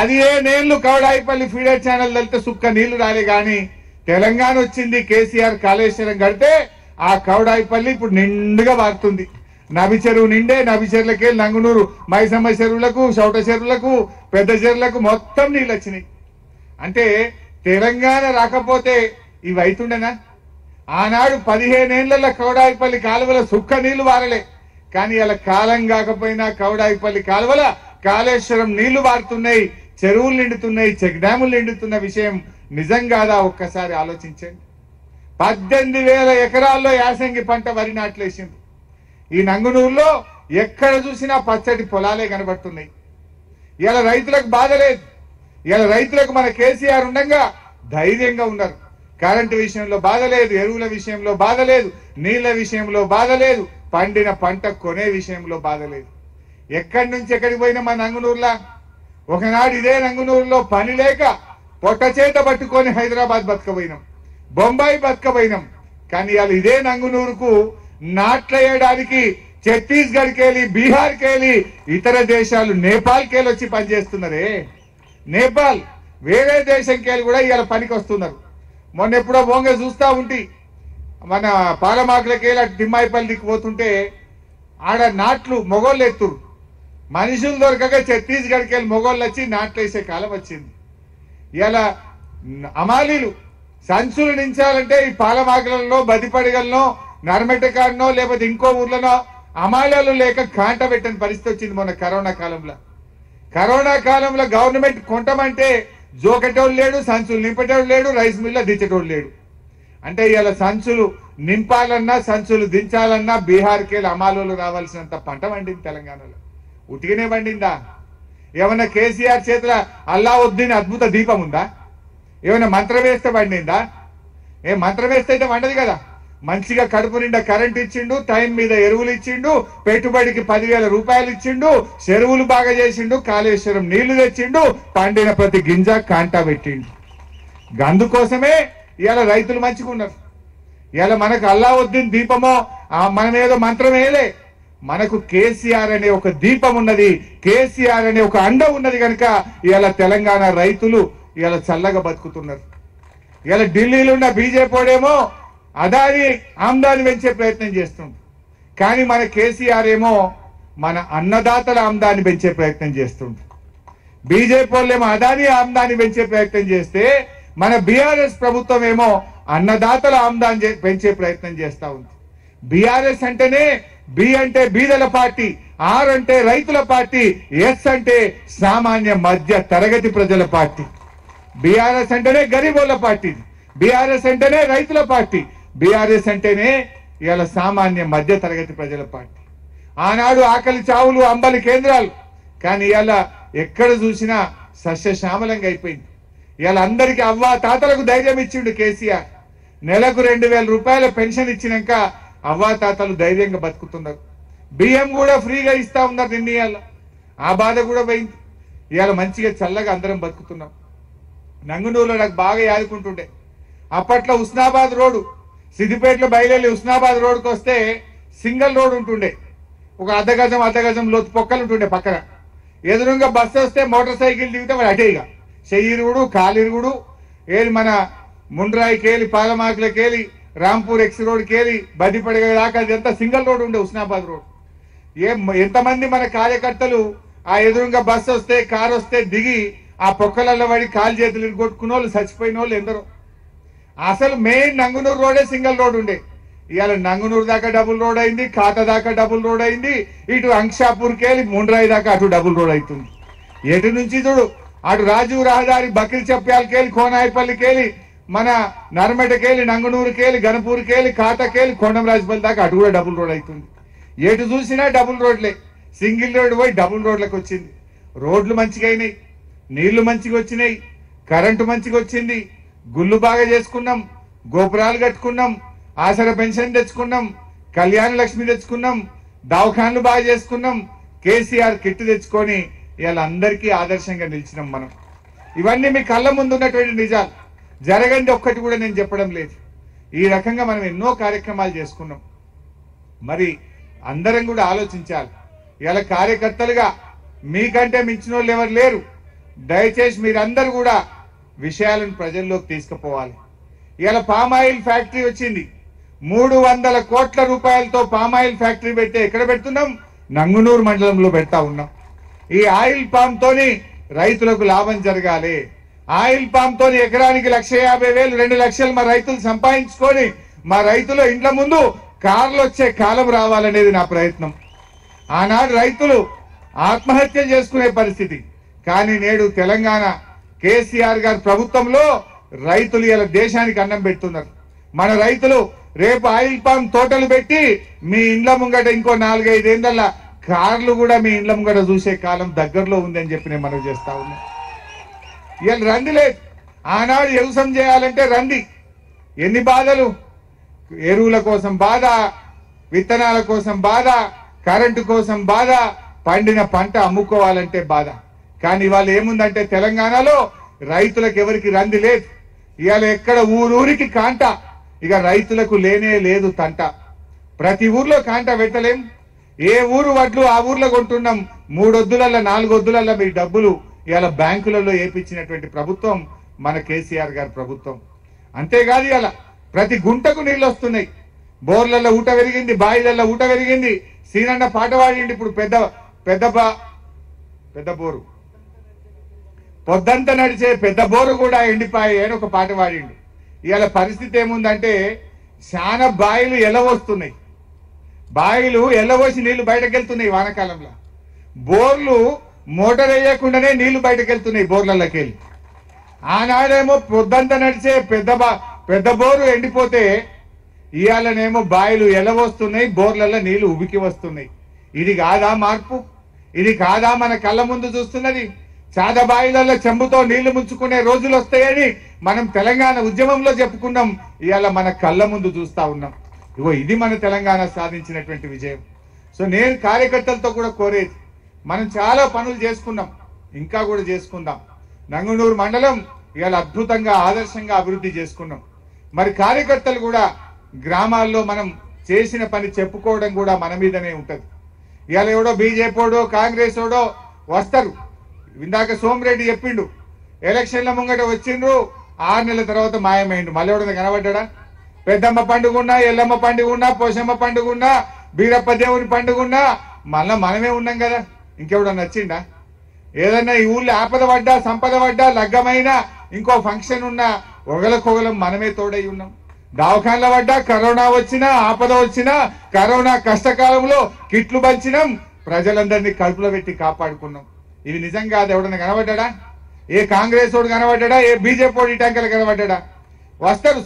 పదిహేనేళ్ళు కౌడాయిపల్లి feeder channel వెళ్తే సుక్క నీళ్ళు రాలే గాని తెలంగాణ వచ్చింది కేసీఆర్ కాళేశ్వరం కడితే ఆ కౌడాయిపల్లి ఇప్పుడు నిండుగా మారుతుంది నవి చెరువు నిండే నవి చెరువులకి నంగునూరు మైసమ్మ చెరువులకు చౌట చెరువులకు పెద్ద చెరువులకు మొత్తం నీళ్ళు వచ్చినాయి. అంటే తెలంగాణ రాకపోతే ఇవి అవుతుండేనా ఆనాడు పదిహేనేళ్ళ కౌడాయిపల్లి కాలువల సుక్క నీళ్ళు వారలే. కానీ అలా కాలం కాకపోయినా కౌడాయిపల్లి కాలువల కాళేశ్వరం నీళ్ళు వారుతున్నాయి. చెరువులు నిండుతున్నాయి చెక్ డ్యాములు నిండుతున్న విషయం నిజం కాదా? ఒక్కసారి ఆలోచించండి. పద్దెనిమిది వేల ఎకరాల్లో యాసంగి పంట వరి నాట్లేసింది. ఈ నంగునూరులో ఎక్కడ చూసినా పచ్చటి పొలాలే కనబడుతున్నాయి. ఇలా రైతులకు బాధ లేదు. ఇలా రైతులకు మన కేసీఆర్ ఉండగా ధైర్యంగా ఉన్నారు. కరెంటు విషయంలో బాధ లేదు ఎరువుల విషయంలో బాధ లేదు నీళ్ళ విషయంలో బాధ లేదు పండిన పంట కొనే విషయంలో బాధ లేదు. ఎక్కడి నుంచి ఎక్కడికి పోయినా మా నంగునూరులా? ఒకనాడు ఇదే నంగునూరులో పని లేక పొట్ట చేత పట్టుకొని హైదరాబాద్ బతకపోయినాం బొంబాయి బతకపోయినాం కానీ ఇవాళ ఇదే నంగునూరుకు నాట్లేయడానికి ఛత్తీస్గఢ్కి వెళ్ళి బీహార్కి వెళ్ళి ఇతర దేశాలు నేపాల్కి వెళ్ళి వచ్చి పనిచేస్తున్నారే? నేపాల్ వేరే దేశంకి వెళ్ళి కూడా ఇవాళ పనికి వస్తున్నారు మొన్న ఎప్పుడో బొంగ చూస్తా ఉంటి. మన పాలమాకులకి వెళ్ళి అటు తిమ్మాయిపల్లికి పోతుంటే ఆడ నాట్లు మొగోళ్ళు ఎత్తురు మనుషులు దొరకక ఛత్తీస్గఢ్కి వెళ్ళి మొగోళ్ళు వచ్చి నాట్లేసే కాలం వచ్చింది. ఇలా అమాలీలు సంచులు నించాలంటే ఈ పాలమాకులలో బదిపడిగల్లో నర్మటకాడనో లేకపోతే ఇంకో ఊర్లనో అమాలాలు లేక కాంట పెట్టని పరిస్థితి వచ్చింది మొన్న కరోనా కాలంలో. కరోనా కాలంలో గవర్నమెంట్ కొంటమంటే జోకటోడు లేడు సంచులు నింపటోడు లేడు రైస్ మిల్లో దించటోడు లేడు. అంటే ఇలా సంచులు నింపాలన్నా సంచులు దించాలన్నా బీహార్కి వెళ్ళి అమాలోలు రావాల్సినంత పంట వండింది తెలంగాణలో. ఉట్టిగానే పండిందా? ఏమన్నా కేసీఆర్ చేతుల అల్లావుద్దీన్ అద్భుత దీపం ఉందా? ఏమైనా మంత్రం వేస్తే పండిందా? ఏ మంత్రం వేస్తే అయితే పండదు కదా. మంచిగా కడుపు నిండా కరెంట్ ఇచ్చిండు టైం మీద ఎరువులు ఇచ్చిండు పెట్టుబడికి పదివేల రూపాయలు ఇచ్చిండు చెరువులు బాగా చేసిండు కాళేశ్వరం నీళ్ళు తెచ్చిండు పండిన ప్రతి గింజ కాంటా పెట్టిండు. అందుకోసమే ఇవాళ రైతులు మంచిగా ఉన్నారు ఇవాళ మనకు అల్లావుద్దీన్ దీపమో మనమేదో మనం ఏదో మంత్రం వేయలే. మనకు కేసీఆర్ అనే ఒక దీపం ఉన్నది. కేసీఆర్ అనే ఒక అండ ఉన్నది కనుక ఇవాళ తెలంగాణ రైతులు ఇవాళ చల్లగా బతుకుతున్నారు. ఇవాళ ఢిల్లీలో ఉన్న బీజేపీడేమో అదాని ఆమ్దాని పెంచే ప్రయత్నం చేస్తుంది. కానీ మన కేసీఆర్ ఏమో మన అన్నదాతల ఆమ్దాన్ని పెంచే ప్రయత్నం చేస్తుంది. బీజేపీ వాళ్ళేమో అదాని ఆమ్దాన్ని పెంచే ప్రయత్నం చేస్తే మన బీఆర్ఎస్ ప్రభుత్వం ఏమో అన్నదాతల ఆమ్దాన్ని పెంచే ప్రయత్నం చేస్తా ఉంది. బీఆర్ఎస్ అంటేనే బి అంటే బీదల పార్టీ ఆర్ అంటే రైతుల పార్టీ ఎస్ అంటే సామాన్య మధ్య తరగతి ప్రజల పార్టీ. బీఆర్ఎస్ అంటేనే గరీబోళ్ళ పార్టీ. బీఆర్ఎస్ అంటేనే రైతుల పార్టీ. బీఆర్ఎస్ అంటేనే ఇవాళ సామాన్య మధ్య తరగతి ప్రజల పార్టీ. ఆనాడు ఆకలి చావులు అంబలి కేంద్రాలు. కానీ ఇవాళ ఎక్కడ చూసినా సస్యశ్యామలంగా అయిపోయింది. ఇవాళ అందరికి అవ్వ తాతలకు ధైర్యం ఇచ్చిండు కేసీఆర్. నెలకు రెండు వేల రూపాయల పెన్షన్ ఇచ్చినాక అవ్వాతాతలు ధైర్యంగా బతుకుతున్నారు. బియ్యం కూడా ఫ్రీగా ఇస్తా ఉన్నారు నిన్న ఇవాళ ఆ బాధ కూడా పోయింది. ఇవాళ మంచిగా చల్లగా అందరం బతుకుతున్నాం. నంగునూరులో నాకు బాగా యాదుకుంటుండే. అప్పట్లో ఉస్నాబాద్ రోడ్డు సిద్దిపేటలో బయలుదేరి ఉస్నాబాద్ రోడ్డుకి వస్తే సింగిల్ రోడ్ ఉంటుండే. ఒక అర్ధగజం గజం లోతు పొక్కలు ఉంటుండే పక్కన. ఎదురుగా బస్సు వస్తే మోటార్ సైకిల్ దిగితే మరి అటే ఇక. చెయ్యిరుగుడు కాలిరుగుడు ఏది మన ముండ్రాయికేలి పాలమాకులకేలి రాంపూర్ ఎక్స్ రోడ్కేలి బదిపడగ దాకా అదంతా సింగిల్ రోడ్ ఉండే ఉస్నాబాద్ రోడ్. ఏ ఎంతమంది మన కార్యకర్తలు ఆ ఎదురుగా బస్సు వస్తే కారు వస్తే దిగి ఆ పొక్కలలో పడి కాలు చేతులు కొట్టుకున్న వాళ్ళు చచ్చిపోయిన వాళ్ళు ఎందరో. అసలు మెయిన్ నంగునూరు రోడే సింగిల్ రోడ్ ఉండే. ఇవాళ నంగునూరు దాకా డబుల్ రోడ్ అయింది ఖాత దాకా డబుల్ రోడ్ అయింది ఇటు అంక్షాపూర్కి వెళ్ళి ముండ్రాయి దాకా అటు డబుల్ రోడ్ అవుతుంది ఎటు నుంచి చూడు అటు రాజీవ్ రహదారి బకిల్ చెప్పాలకెళ్ళి కోనాయిపల్లికెళ్ళి మన నర్మటకెళ్ళి నంగునూరుకెళ్ళి గణపూర్కెళ్ళి ఖాతాకెళ్ళి కొండమరాజపల్లి దాకా అటు కూడా డబుల్ రోడ్ అవుతుంది ఎటు చూసినా డబుల్ రోడ్లే. సింగిల్ రోడ్ పోయి డబుల్ రోడ్లకు వచ్చింది. రోడ్లు మంచిగా అయినాయి నీళ్ళు మంచిగా వచ్చినాయి. కరెంటు మంచిగా వచ్చింది. గుళ్ళు బాగా చేసుకున్నాం. గోపురాలు కట్టుకున్నాం. ఆసర పెన్షన్ తెచ్చుకున్నాం. కళ్యాణ లక్ష్మి తెచ్చుకున్నాం. దవాఖాన్లు బాగా చేసుకున్నాం. కేసీఆర్ కిట్ తెచ్చుకొని ఇవాళ అందరికీ ఆదర్శంగా నిలిచినాం మనం. ఇవన్నీ మీ కళ్ళ ముందు ఉన్నటువంటి నిజాలు. జరగండి ఒక్కటి కూడా నేను చెప్పడం లేదు. ఈ రకంగా మనం ఎన్నో కార్యక్రమాలు చేసుకున్నాం. మరి అందరం కూడా ఆలోచించాలి. ఇలా కార్యకర్తలుగా మీకంటే మించిన వాళ్ళు ఎవరు లేరు. దయచేసి మీరందరూ కూడా విషయాలను ప్రజల్లోకి తీసుకుపోవాలి. ఇలా పామాయిల్ ఫ్యాక్టరీ వచ్చింది. మూడు వందల కోట్ల రూపాయలతో పామాయిల్ ఫ్యాక్టరీ పెట్టే ఎక్కడ పెడుతున్నాం? నంగునూరు మండలంలో పెడతా ఉన్నాం. ఈ ఆయిల్ పామ్ తోని రైతులకు లాభం జరగాలి. ఆయిల్ పామ్ తోని ఎకరానికి లక్ష యాభై వేలు రెండు లక్షలు మా రైతులు సంపాదించుకొని మా రైతుల ఇండ్ల ముందు కార్లు వచ్చే కాలం రావాలనేది నా ప్రయత్నం. ఆనాడు రైతులు ఆత్మహత్య చేసుకునే పరిస్థితి. కానీ నేడు తెలంగాణ కేసీఆర్ గారి ప్రభుత్వంలో రైతులు ఇలా దేశానికి అన్నం పెడుతున్నారు. మన రైతులు రేపు ఆయిల్ పామ్ తోటలు పెట్టి మీ ఇండ్ల ముంగట ఇంకో నాలుగైదేళ్ళ కార్లు కూడా మీ ఇండ్ల ముంగట చూసే కాలం దగ్గరలో ఉందని చెప్పి నేను మనవి చేస్తా ఉన్నా. ఇవాళ రండి లేదు ఆనాడు వ్యవసాయం చేయాలంటే రండి. ఎన్ని బాధలు? ఎరువుల కోసం బాధ విత్తనాల కోసం బాధ కరెంటు కోసం బాధ పండిన పంట అమ్ముకోవాలంటే బాధ. కానీ ఇవాళ ఏముందంటే తెలంగాణలో రైతులకు ఎవరికి రంది లేదు. ఇవాళ ఎక్కడ ఊరూరికి కాంట. ఇక రైతులకు లేనే లేదు తంట. ప్రతి ఊర్లో కాంట పెట్టలేం. ఏ ఊరు వడ్లు ఆ ఊర్లో కొంటున్నాం? మూడొద్దులల్లా నాలుగొద్దులల్లా మీ డబ్బులు ఇవాళ బ్యాంకులలో ఏపించినటువంటి ప్రభుత్వం మన కేసీఆర్ గారి ప్రభుత్వం. అంతేకాదు ఇవాళ ప్రతి గుంటకు నీళ్ళు వస్తున్నాయి. బోర్లలో ఊట పెరిగింది బాయిలలో ఊట పెరిగింది సీనన్న పాట పాడిండి ఇప్పుడు పెద్ద పెద్ద పెద్ద బోరు. పొద్దంతా నడిచే పెద్ద బోరు కూడా ఎండిపోయాయి అని ఒక పాట పాడిండు. ఇవాళ పరిస్థితి ఏముందంటే చాలా బాయిలు ఎలవస్తున్నాయి. బాయిలు ఎల్లవోసి నీళ్ళు బయటకు వెళ్తున్నాయి వానాకాలంలో. బోర్లు మోటార్ వేయకుండానే నీళ్ళు బయటకు వెళ్తున్నాయి బోర్లలోకి. వెళ్ళి ఆనాడేమో పొద్దంతా నడిచే పెద్ద పెద్ద బోరు ఎండిపోతే ఇవాళనేమో బాయిలు ఎలవస్తున్నాయి బోర్లలో నీళ్ళు ఉబికి వస్తున్నాయి. ఇది కాదా మార్పు? ఇది కాదా మన కళ్ళ ముందు చూస్తున్నది? చాద బాయిలలో చెంబుతో నీళ్ళు ముంచుకునే రోజులు వస్తాయని మనం తెలంగాణ ఉద్యమంలో చెప్పుకున్నాం. ఇవాళ మన కళ్ళ ముందు చూస్తా ఉన్నాం. ఇగో ఇది మన తెలంగాణ సాధించినటువంటి విజయం. సో నేను కార్యకర్తలతో కూడా కోరేది మనం చాలా పనులు చేసుకున్నాం ఇంకా కూడా చేసుకుందాం. నంగునూరు మండలం ఇవాళ అద్భుతంగా ఆదర్శంగా అభివృద్ధి చేసుకున్నాం. మరి కార్యకర్తలు కూడా గ్రామాల్లో మనం చేసిన పని చెప్పుకోవడం కూడా మన మీదనే ఉంటది. ఇవాళ ఎవడో బీజేపీడో కాంగ్రెస్ ఓడో వస్తారు. ఇందాక సోమిరెడ్డి చెప్పిండు ఎలక్షన్ల ముంగట వచ్చిండ్రు ఆరు నెలల తర్వాత మాయమైండు. మళ్ళీ ఎవడన్నా కనబడ్డా పెద్దమ్మ పండుగ ఉన్నా ఎల్లమ్మ పండుగ ఉన్నా పోషమ్మ పండుగ ఉన్నా బీరప్ప దేవుని పండుగ ఉన్నా మళ్ళా మనమే ఉన్నాం కదా. ఇంకెవడన్నా వచ్చిండా? ఏదన్నా ఈ ఊళ్ళో ఆపద పడ్డా సంపద పడ్డా లగ్గమైనా ఇంకో ఫంక్షన్ ఉన్నా ఒకలకొగలం మనమే తోడై ఉన్నాం. దవాఖాన్ల పడ్డా కరోనా వచ్చినా ఆపద వచ్చినా కరోనా కష్టకాలంలో కిట్లు పంచినాం ప్రజలందరినీ కడుపులో పెట్టి కాపాడుకున్నాం. ఇది నిజంగా అది ఎవడన్నా కనబడ్డా? ఏ కాంగ్రెస్ వాడు కనబడ్డా? ఏ బీజేపీ వాడు ఈ కనబడ్డా? వస్తారు